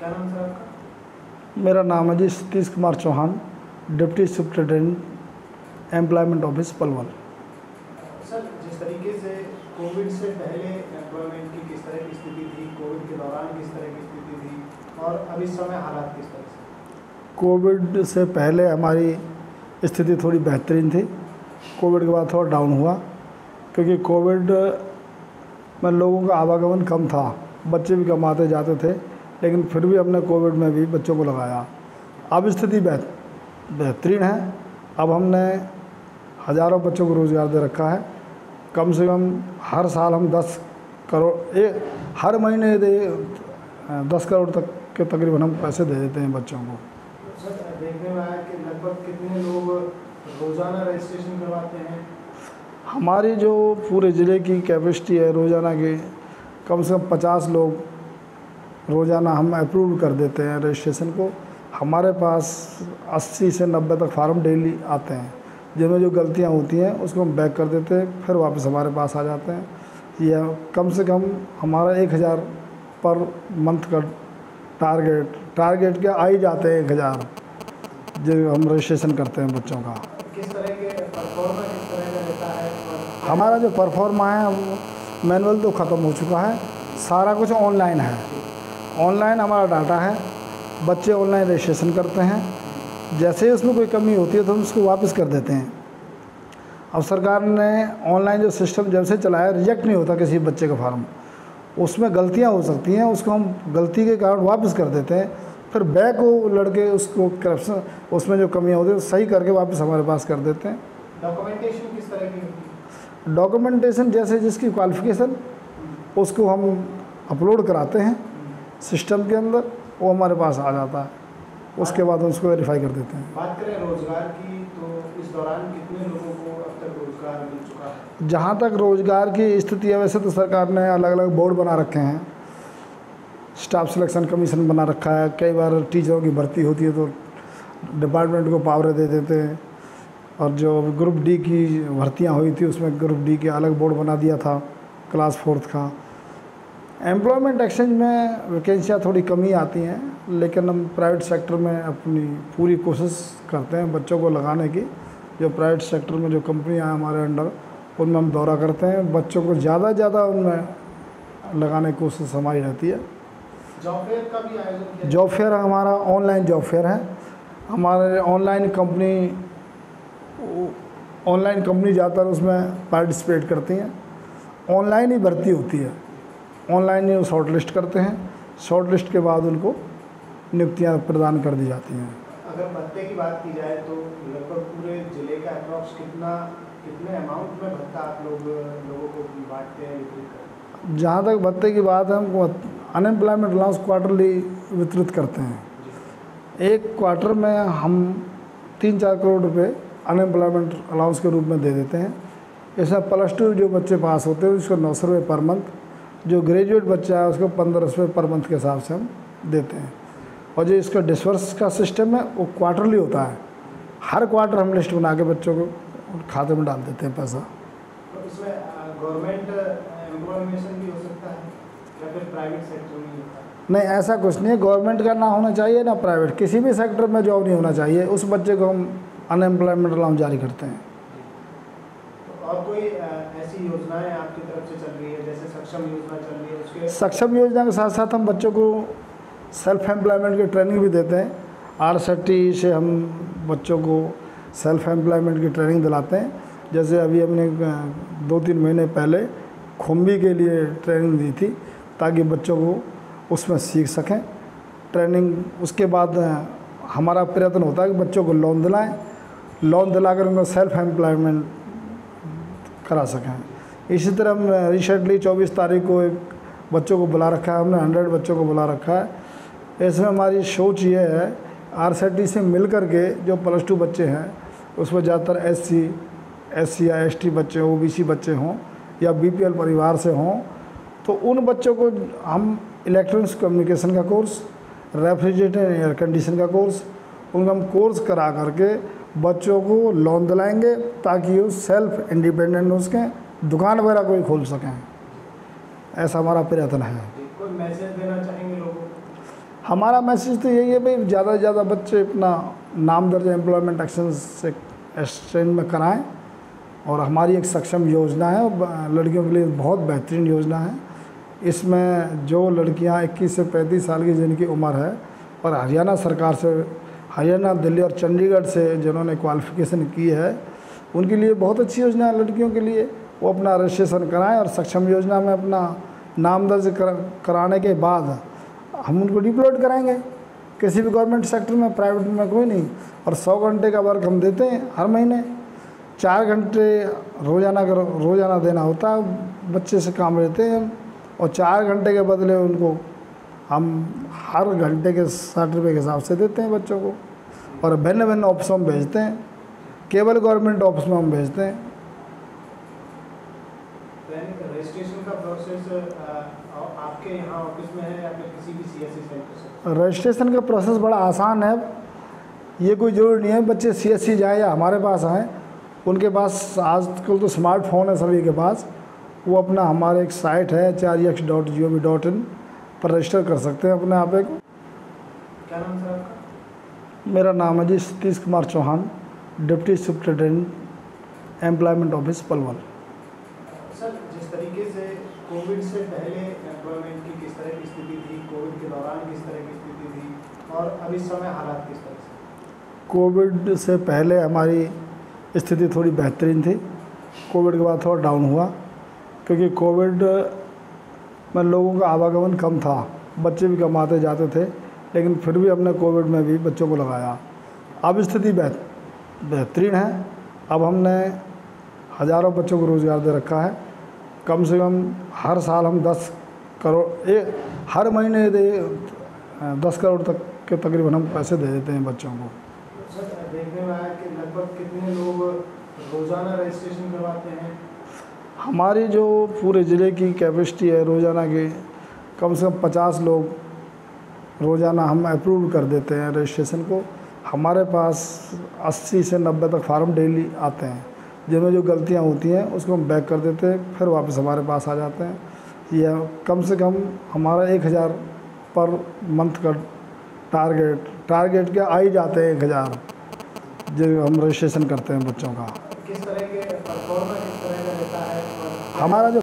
क्या नाम सर आपका? मेरा नाम है जी Satish Kumar Chauhan deputy superintendent employment office Palwal. Sir जिस तरीके से कोविड से पहले एम्प्लॉयमेंट की किस तरह की स्थिति थी कोविड के दौरान किस तरह की स्थिति थी और अब इस समय हालात किस तरह से? कोविड से पहले हमारी स्थिति थोड़ी बेहतरीन थी। कोविड के बाद थोड़ा डाउन हुआ क्योंकि कोविड में लोगों का आवागमन कम था बच्चे भी कम आते जाते थे लेकिन फिर भी हमने कोविड में भी बच्चों को लगाया। अब स्थिति बेह बेहतरीन है। अब हमने हज़ारों बच्चों को रोज़गार दे रखा है। कम से कम हर साल हम दस करोड़ ए हर महीने दे दस करोड़ तक के तकरीबन हम पैसे दे देते हैं बच्चों को। सर देखने में आया कि लगभग कितने लोग रोज़ाना रजिस्ट्रेशन करवाते हैं? हमारी जो पूरे ज़िले की कैपेसिटी है रोज़ाना की कम से कम पचास लोग रोज़ाना हम अप्रूव कर देते हैं रजिस्ट्रेशन को। हमारे पास 80 से 90 तक फार्म डेली आते हैं। जिनमें जो गलतियाँ होती हैं उसको हम बैक कर देते हैं फिर वापस हमारे पास आ जाते हैं। यह कम से कम हमारा एक हज़ार पर मंथ का टारगेट टारगेट क्या आ ही जाते हैं एक हज़ार जो हम रजिस्ट्रेशन करते हैं बच्चों का। किस तरह के परफॉर्मा किस तरह का रहता है? हमारा जो परफॉर्मा है मैनुअल तो ख़त्म हो चुका है। सारा कुछ ऑनलाइन है। ऑनलाइन हमारा डाटा है बच्चे ऑनलाइन रजिस्ट्रेशन करते हैं। जैसे ही उसमें कोई कमी होती है तो हम उसको वापस कर देते हैं। अब सरकार ने ऑनलाइन जो सिस्टम जब से चलाया रिजेक्ट नहीं होता किसी बच्चे का फार्म। उसमें गलतियाँ हो सकती हैं उसको हम गलती के कारण वापस कर देते हैं। फिर बैक वो लड़के उसको करप्शन उसमें जो कमियाँ होती है सही करके वापस हमारे पास कर देते हैं। डॉक्यूमेंटेशन किस तरह की होती डॉक्यूमेंटेशन जैसे जिसकी क्वालिफिकेशन उसको हम अपलोड कराते हैं। सिस्टम के अंदर वो हमारे पास आ जाता है। उसके बाद उसको वेरीफाई कर देते हैं। बात करें रोज़गार की तो इस दौरान कितने लोगों को अब तक रोज़गार मिल चुका है? जहाँ तक रोज़गार की स्थिति है वैसे तो सरकार ने अलग अलग बोर्ड बना रखे हैं। स्टाफ सिलेक्शन कमीशन बना रखा है। कई बार टीचरों की भर्ती होती है तो डिपार्टमेंट को पावर दे देते हैं। और जो ग्रुप डी की भर्तियाँ हुई थी उसमें ग्रुप डी के अलग बोर्ड बना दिया था क्लास फोर्थ का। एम्प्लॉयमेंट एक्सचेंज में वैकेंसियाँ थोड़ी कमी आती हैं लेकिन हम प्राइवेट सेक्टर में अपनी पूरी कोशिश करते हैं बच्चों को लगाने की। जो प्राइवेट सेक्टर में जो कंपनियाँ हैं हमारे अंडर उनमें हम दौरा करते हैं। बच्चों को ज़्यादा ज़्यादा उनमें लगाने की कोशिश हमारी रहती है। जॉब फेयर का भी आयोजन जॉब फेयर हमारा ऑनलाइन जॉब फेयर है। हमारे ऑनलाइन कंपनी ऑनलाइन कंपनी ज़्यादातर उसमें पार्टिसिपेट करती हैं। ऑनलाइन ही भर्ती होती है। ऑनलाइन ही शॉर्ट लिस्ट करते हैं। शॉर्ट लिस्ट के बाद उनको नियुक्तियाँ प्रदान कर दी जाती हैं। अगर भत्ते की बात की जाए तो लगभग पूरे ज़िले का अप्रॉक्स कितना कितने अमाउंट में भत्ता आप लोग लोगों को बांटते हैं वितरित जहाँ तक भत्ते की बात है हम अनएम्प्लॉयमेंट अलाउंस क्वार्टरली वितरित करते हैं। एक क्वार्टर में हम तीन चार करोड़ रुपए अनएम्प्लॉयमेंट अलाउंस के रूप में दे देते हैं। इसमें प्लस टू जो बच्चे पास होते हैं उसको नौ सौ रुपये पर मंथ जो ग्रेजुएट बच्चा है उसको पंद्रह सौ रुपये पर मंथ के हिसाब से हम देते हैं। और जो इसका डिस्वर्स का सिस्टम है वो क्वार्टरली होता है। हर क्वार्टर हम लिस्ट बना के बच्चों को खाते में डाल देते हैं पैसा। तो इसमें गवर्नमेंट एम्प्लॉयमेशन भी हो सकता है या फिर प्राइवेट सेक्टर में होता है? नहीं ऐसा कुछ नहीं है। गवर्नमेंट का ना होना चाहिए ना प्राइवेट किसी भी सेक्टर में जॉब नहीं होना चाहिए। उस बच्चे को हम अनएम्प्लॉयमेंट अलाउंस जारी करते हैं। तो और कोई अ, ऐसी योजनाएँ आपकी तरफ़ से चल रही है, जैसे सक्षम योजना चल रही है, उसके सक्षम योजना के साथ साथ हम बच्चों को सेल्फ एम्प्लॉयमेंट की ट्रेनिंग भी देते हैं। आर से हम बच्चों को सेल्फ एम्प्लॉयमेंट की ट्रेनिंग दिलाते हैं। जैसे अभी हमने दो तीन महीने पहले खुम्बी के लिए ट्रेनिंग दी थी, ताकि बच्चों को उसमें सीख सकें। ट्रेनिंग उसके बाद हमारा प्रयत्न होता है कि बच्चों को लोन दिलाएँ। लोन दिलाकर उनको सेल्फ एम्प्लॉयमेंट करा सकें। इसी तरह हम रिसेंटली चौबीस तारीख को एक बच्चों को बुला रखा है, हमने हंड्रेड बच्चों को बुला रखा है। इसमें हमारी सोच ये है आर से मिल कर के जो प्लस टू बच्चे हैं, उसमें ज़्यादातर एस सी एस सी या एस टी बच्चे ओ बी सी बच्चे हों, या बी पी एल परिवार से हों तो उन बच्चों को हम इलेक्ट्रॉनिक्स कम्युनिकेशन का कोर्स रेफ्रिजरेटर एयर कंडीशन का कोर्स उनका हम कोर्स करा करके बच्चों को लोन दिलाएँगे ताकि वो सेल्फ इंडिपेंडेंट हो सकें दुकान वगैरह कोई खोल सकें। ऐसा हमारा प्रयत्न है। कोई मैसेज देना चाहेंगे लोगों हमारा मैसेज तो यही है भाई ज़्यादा से ज़्यादा बच्चे अपना नाम दर्ज एम्प्लॉयमेंट एक्शन से एक्सचेंज में कराएँ और हमारी एक सक्षम योजना है लड़कियों के लिए बहुत बेहतरीन योजना है। इसमें जो लड़कियाँ 21 से 35 साल की जिनकी उम्र है और हरियाणा सरकार से हरियाणा दिल्ली और चंडीगढ़ से जिन्होंने क्वालिफिकेशन की है उनके लिए बहुत अच्छी योजना है लड़कियों के लिए। वो अपना रजिस्ट्रेशन कराएँ और सक्षम योजना में अपना नाम दर्ज कर, कराने के बाद हम उनको डिप्लॉयड कराएँगे। किसी भी गवर्नमेंट सेक्टर में प्राइवेट में कोई नहीं। और सौ घंटे का वर्क हम देते हैं हर महीने। चार घंटे रोज़ाना रोज़ाना देना होता है बच्चे से काम लेते हैं। और चार घंटे के बदले उनको हम हर घंटे के साठ रुपये के हिसाब से देते हैं बच्चों को। और भिन्न भिन्न ऑफिसों में भेजते हैं। केवल गवर्नमेंट ऑफ़िस में हम भेजते हैं। रजिस्ट्रेशन का प्रोसेस आपके यहाँ ऑफ़िस में है या फिर किसी भी सीएससी सेंटर से रजिस्ट्रेशन का प्रोसेस बड़ा आसान है। ये कोई ज़रूरी नहीं है बच्चे सी एस सी जाए या हमारे पास आएँ उनके पास आजकल तो स्मार्टफ़ोन है सभी के पास। वो अपना हमारे एक साइट है H R X dot G O V dot in पर रजिस्टर कर सकते हैं अपने आप को। क्या नाम सर आपका? मेरा नाम है जी Satish Kumar Chauhan deputy superintendent employment office Palwal. Sir जिस तरीके से कोविड से पहले एम्प्लॉयमेंट की किस तरह की स्थिति थी कोविड के दौरान किस तरह की स्थिति थी और अब इस समय हालात किस तरह से? कोविड से पहले हमारी स्थिति थोड़ी बेहतरीन थी। कोविड के बाद थोड़ा डाउन हुआ क्योंकि कोविड में लोगों का आवागमन कम था, बच्चे भी कम आते जाते थे, लेकिन फिर भी हमने कोविड में भी बच्चों को लगाया। अब स्थिति बेहतरीन है। अब हमने हज़ारों बच्चों को रोज़गार दे रखा है। कम से कम हर साल हम दस करोड़, ए, हर महीने दे दस करोड़ तक के तकरीबन हम पैसे दे देते हैं बच्चों को। सर, देखने में आया कि लगभग कितने लोग रोज़ाना रजिस्ट्रेशन करवाते हैं? हमारी जो पूरे ज़िले की कैपेसिटी है, रोज़ाना की कम से कम पचास लोग रोज़ाना हम अप्रूव कर देते हैं रजिस्ट्रेशन को। हमारे पास 80 से 90 तक फार्म डेली आते हैं। जिनमें जो गलतियाँ होती हैं, उसको हम बैक कर देते हैं, फिर वापस हमारे पास आ जाते हैं। ये कम से कम हमारा एक हज़ार पर मंथ का टारगेट टारगेट के आ ही जाते हैं एक हज़ार, जो हम रजिस्ट्रेशन करते हैं बच्चों का किस तरह के परफॉर्मेंस किस तरह का रहता है और हमारा जो